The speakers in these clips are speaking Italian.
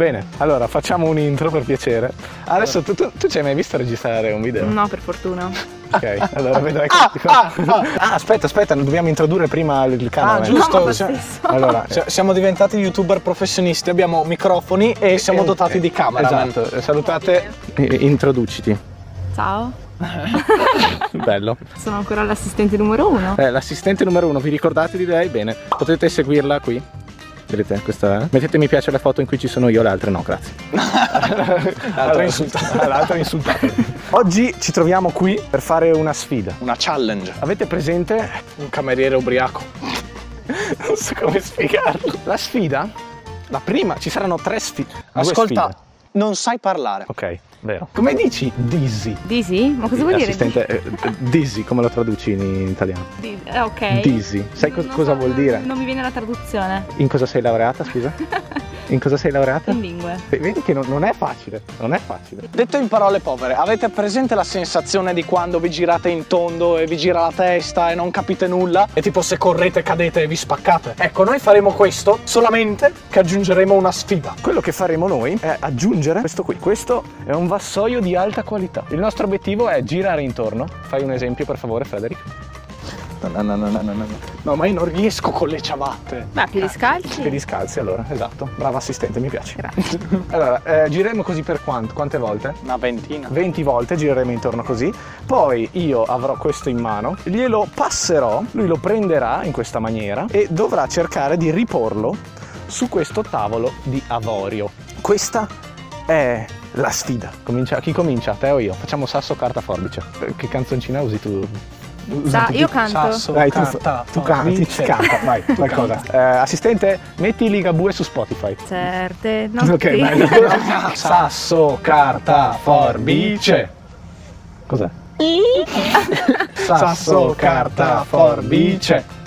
Bene, allora facciamo un intro per piacere. Adesso tu, tu- tu ci hai mai visto registrare un video? No, per fortuna. Ok, allora vedrai che... Ah, aspetta, aspetta, dobbiamo introdurre prima il canale. Ah, giusto. No. Allora, Cioè, siamo diventati youtuber professionisti, abbiamo microfoni e siamo eh, dotati eh, di camera. Esatto, salutate. Introduciti. Ciao, Bello. sono ancora l'assistente numero uno. Eh, l'assistente numero uno, vi ricordate di lei? Bene, potete seguirla qui. Vedete questa? Mettete mi piace alla foto in cui ci sono io, le altre no, grazie. L'altra insultata. L'altra insultata. Oggi ci troviamo qui per fare una sfida. Una challenge. Avete presente Un cameriere ubriaco. non so come spiegarlo. La sfida, la prima, ci saranno tre sfide. Ascolta, sfide. non sai parlare. Ok, vero. Come dici dizzy? Dizzy? Ma cosa vuol dire? Assistente, eh, dizzy, come lo traduci in, italiano? Di- eh, ok. Dizzy. Sai co- cosa so, vuol dire? Non mi viene la traduzione. In cosa sei laureata, scusa? In cosa sei laureata? In lingue. Vedi che non, non è facile, non è facile. Detto in parole povere, avete presente la sensazione di quando vi girate in tondo e vi gira la testa e non capite nulla? E tipo se correte cadete e vi spaccate? Ecco, noi faremo questo solamente che aggiungeremo una sfida. Quello che faremo noi è aggiungere questo qui. Questo è un vassoio di alta qualità. Il nostro obiettivo è girare intorno. Fai un esempio per favore, Frederick. No, no, no, no, no, no, no. No, ma io non riesco con le ciabatte. Ma piedi scalzi? Piedi scalzi, allora, esatto. Brava assistente, mi piace. Grazie. Allora, eh, gireremo così per quanto? Quante volte? Una ventina. 20 volte gireremo intorno così, poi io avrò questo in mano, glielo passerò, lui lo prenderà in questa maniera e dovrà cercare di riporlo su questo tavolo di avorio. Questa è la sfida. Comincia, chi comincia? Te o io? Facciamo sasso, carta, forbice. Eh, Che canzoncina usi tu? Sa- io canto. Sasso, Dai, tu, carta, tu canti, canta, vai, qualcosa. Eh, assistente, metti Ligabue su Spotify. Certe notti. Ok, bello. Sasso, carta, forbice. Cos'è? Sasso, carta, forbice.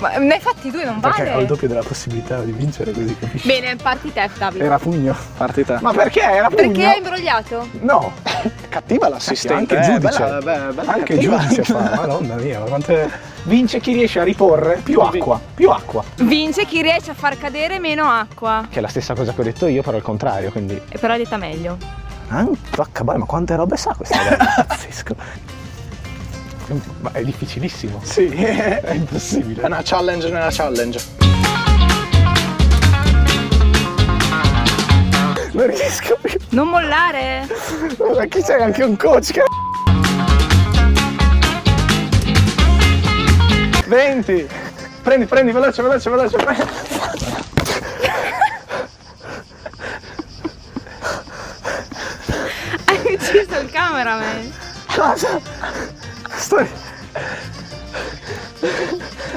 Ma ne hai fatti due, non Perché vale? ho il doppio della possibilità di vincere così, capisci? Bene, parti te, Davide. Era pugno. Parti te. Ma perché era pugno? Perché hai imbrogliato? No, Cattiva l'assistente. anche eh, giudice. bella- bella- bella anche cattiva. giudice fa, madonna mia, ma quante... Vince chi riesce a riporre più acqua, più acqua. Vince chi riesce a far cadere meno acqua. Che è la stessa cosa che ho detto io, però il contrario, quindi... E però è detta meglio. Ah, ma quante robe sa questa ragazza? Pazzesco. Ma è difficilissimo. Sì, È è impossibile. una challenge nella challenge. Non riesco più. Non mollare! Ma chi c'è anche un coach che... 20. Prendi, prendi, veloce, veloce, veloce. prendi. Hai ucciso il cameraman. Cosa? Sto...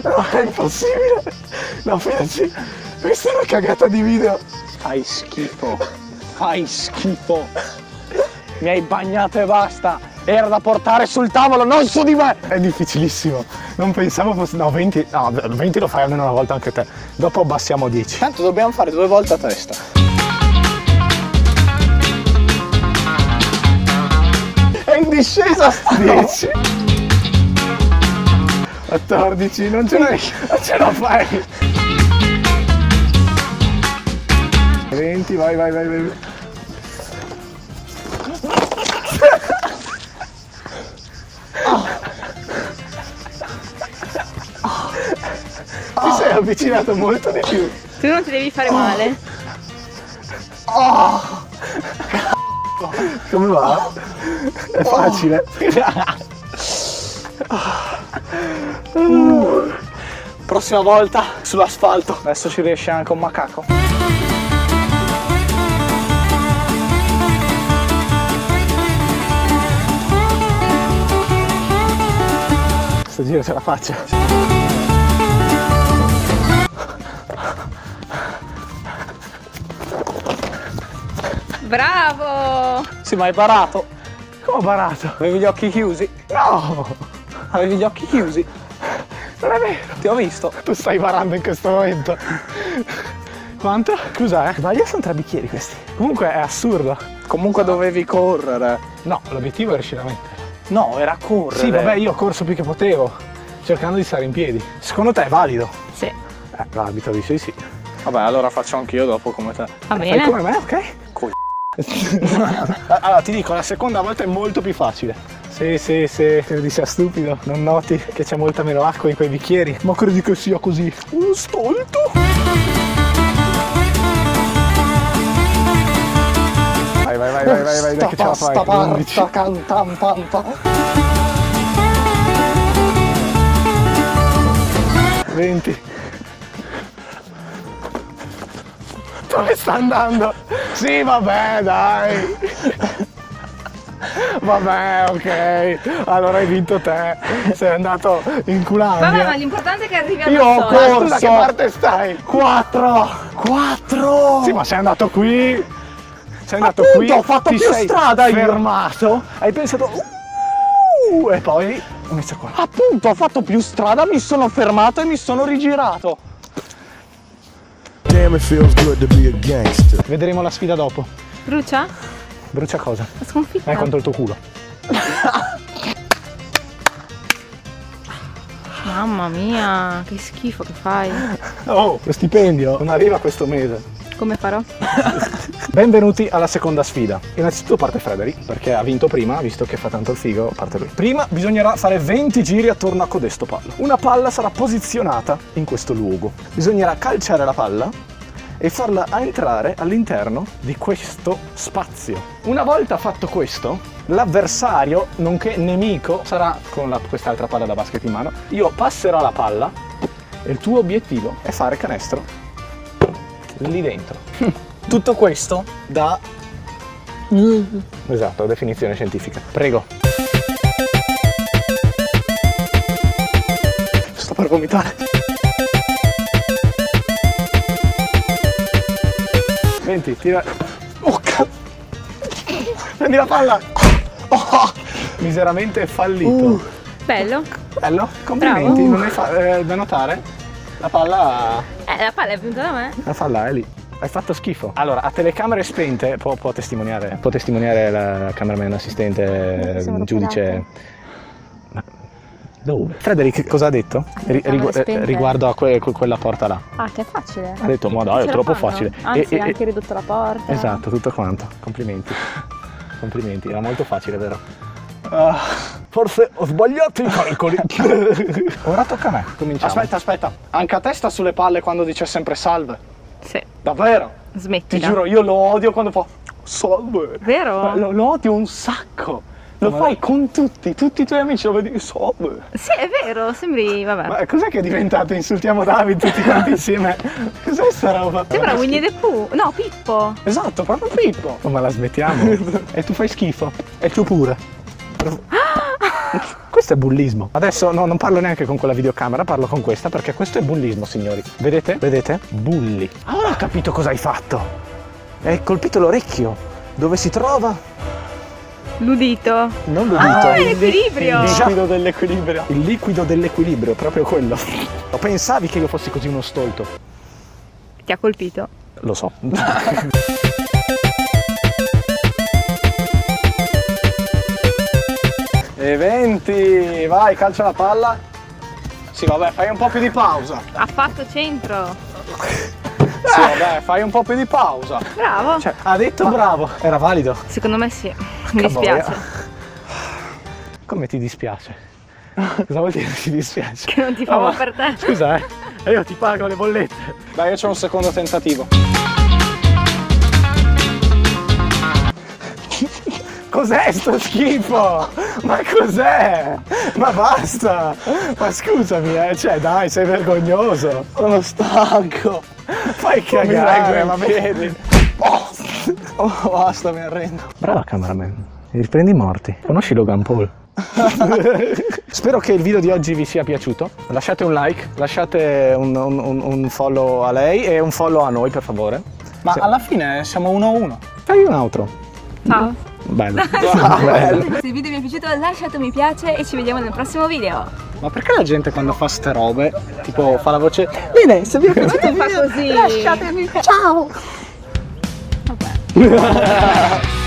No, è impossibile. No, fidaci. Questa è una cagata di video. Fai schifo. Fai schifo. Mi hai bagnato e basta. Era da portare sul tavolo, non su di me. È difficilissimo. Non pensavo fosse... No, 20... No, 20 lo fai almeno una volta anche te. Dopo abbassiamo 10. Tanto dobbiamo fare due volte a testa. È in discesa sta 10. 14, non ce, non ce la fai. 20, vai, vai, vai, vai. Ti sei avvicinato molto di più. Tu non ti devi fare male. Come va? È facile. Prossima volta sull'asfalto. Adesso ci riesce anche un macaco. Sto giro ce la faccio. Bravo! Sì, ma hai barato. Come ho barato? Avevi gli occhi chiusi. No! Avevi gli occhi chiusi. Non è vero! Ti ho visto. Tu stai varando in questo momento. Quanto? Scusa, eh. Sbaglia sono tre bicchieri questi. Comunque è assurdo. Comunque dovevi correre. No, l'obiettivo è riuscire a mettere. No, era correre. Sì, vabbè, io ho corso più che potevo, cercando di stare in piedi. Secondo te è valido? Sì. Eh, l'arbitro dice di sì. Vabbè, allora faccio anch'io dopo come te. Va Fai bene. come me, ok? Coi- allora ti dico, la seconda volta è molto più facile. Sì, sì, sì, credi sia stupido, non noti che c'è molta meno acqua in quei bicchieri. Ma credi che sia così? Uno stolto? Vai, vai, vai, vai, vai, vai, dai che ce la fai. Sta 11. parta cantam pampa. 20. Dove sta andando? Sì, vabbè, dai. Vabbè, ok. Allora hai vinto te. Sei andato in Vabbè, Culandia. ma l'importante è che arrivi al Io ho corso. Da che parte stai? 4! 4! Sì, ma sei andato qui. Sei andato Appunto, qui. ho fatto ti più sei strada io. fermato. Hai pensato. "Uh", e poi hai messo qua. Appunto, ho fatto più strada, mi sono fermato e mi sono rigirato. Damn, it feels good to be a gangster. Vedremo la sfida dopo. Brucia? Brucia cosa? La sconfitta. Vai contro il tuo culo. Mamma mia, che schifo che fai. Oh, lo stipendio non arriva questo mese. Come farò? Benvenuti alla seconda sfida. Innanzitutto parte Frederick, perché ha vinto prima, visto che fa tanto il figo, parte lui. Prima bisognerà fare 20 giri attorno a codesto palla. Una palla sarà posizionata in questo luogo. Bisognerà calciare la palla e farla entrare all'interno di questo spazio. Una volta fatto questo, l'avversario, nonché nemico, sarà con la- quest'altra palla da basket in mano. Io passerò la palla e il tuo obiettivo è fare canestro lì dentro. Tutto questo da Esatto, definizione scientifica. Prego. Sto per vomitare. 20, tira. Oh cazzo! Prendi la palla! Oh, miseramente fallito. Bello. Bello, complimenti, Bravo. non hai fa- eh, da notare? La palla. Eh, la palla è venuta da me. La palla è lì. Hai fatto schifo. Allora, a telecamere spente può, può testimoniare, può testimoniare la cameraman, l'assistente, Siamo il giudice. operate. Dove? Frederick cosa ha detto? Rigu- riguardo a que- que- quella porta là. Ah, che è facile. Ha detto, ma dai, è troppo fanno. facile. Anzi, E- e- ha anche ridotto la porta. Esatto, tutto quanto. Complimenti. Complimenti, era molto facile, vero? Ah, Forse ho sbagliato i calcoli. Ora tocca a me. Cominciamo. aspetta, aspetta. Anche a te sta sulle palle quando dice sempre salve. Sì. Davvero? Ti Smettila. giuro, io lo odio quando fa salve. Vero? Lo, lo odio un sacco. Lo Ma- fai con tutti, tutti i tuoi amici lo vedi salve. Sì, è vero, sembri, vabbè. Ma cos'è che è diventato? Insultiamo David tutti quanti insieme. Cos'è sta roba? Sembra Winnie the Pooh. No, Pippo. Esatto, proprio Pippo. Oh, ma la smettiamo? e tu fai schifo. E tu pure. Questo è bullismo. Adesso no, non parlo neanche con quella videocamera, parlo con questa perché questo è bullismo, signori. Vedete? Vedete? Bulli. Ora ho capito cosa hai fatto. Hai colpito l'orecchio. Dove si trova? L'udito. Non l'udito. Ah, il, l'equilibrio. Il liquido dell'equilibrio. il liquido dell'equilibrio, proprio quello. Lo pensavi che io fossi così uno stolto? Ti ha colpito. Lo so. E 20, vai, calcia la palla. Sì, vabbè, fai un po' più di pausa. Ha fatto centro. Sì, vabbè, fai un po' più di pausa. Bravo. Cioè, ha detto bravo. Era valido. Secondo me sì. Mi Caboia. dispiace. Come ti dispiace? Cosa vuol dire ti dispiace? Che non ti fa Oh, ma- per te. Scusa, eh. E io ti pago le bollette. Dai, io c'ho un secondo tentativo. Cos'è sto schifo? Ma cos'è? Ma basta! Ma scusami, eh, cioè dai, sei vergognoso! Sono stanco. Fai Mi cagare, ma piedi. Oh, oh, basta, mi arrendo. Brava cameraman, riprendi i morti. Conosci Logan Paul? Spero che il video di oggi vi sia piaciuto. Lasciate un like, lasciate un, un- un- un follow a lei e un follow a noi, per favore. Ma Sì. alla fine siamo uno a uno. Fai un outro. Ciao. Bello. Bello. Se il video vi è piaciuto lasciate un mi piace e ci vediamo nel prossimo video. Ma perché la gente quando fa ste robe, tipo fa la voce Bene, se vi è piaciuto il video così. lasciatemi ciao Vabbè.